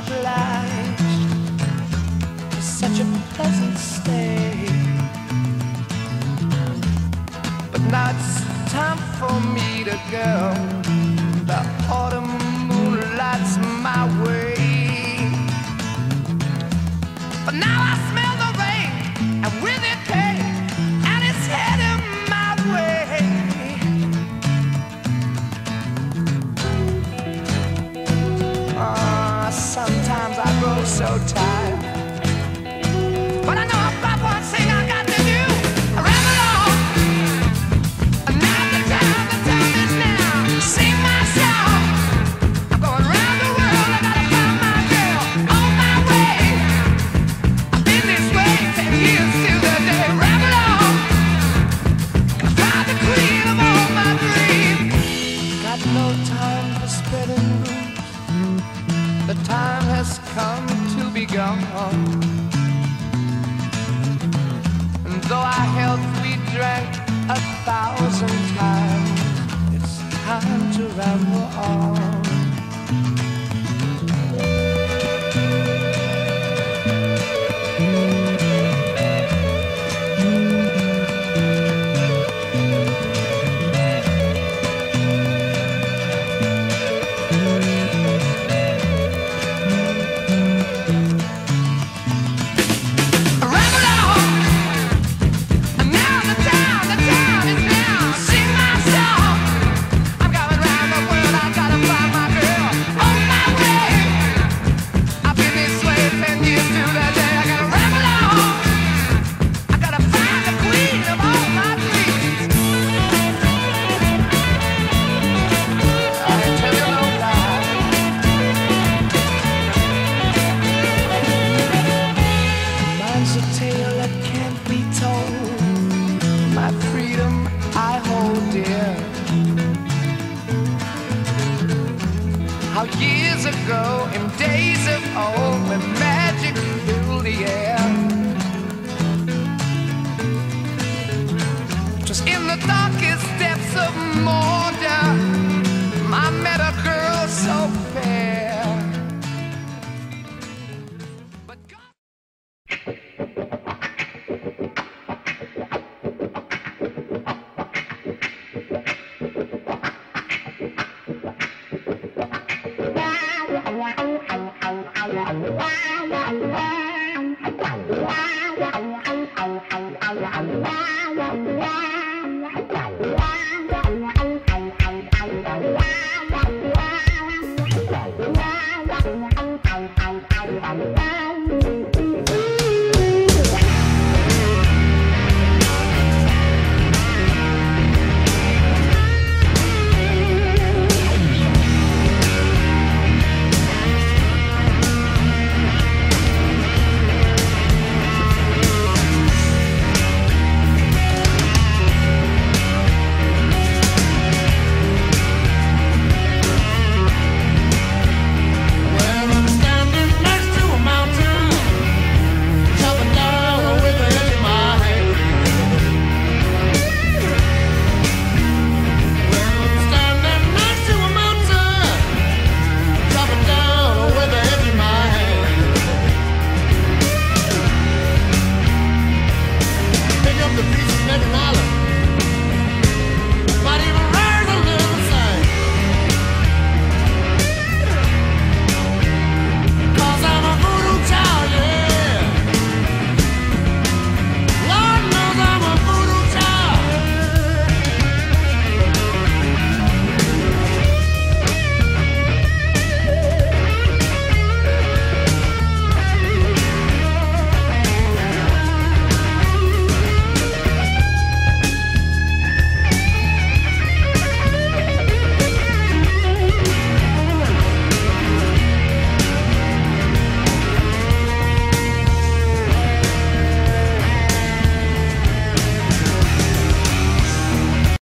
obliged for such a pleasant stay. But now it's time for me to go. time for spreading rumors. The time has come to be gone. And though I held, we drank a thousand times, it's time to ramble on. Thank you.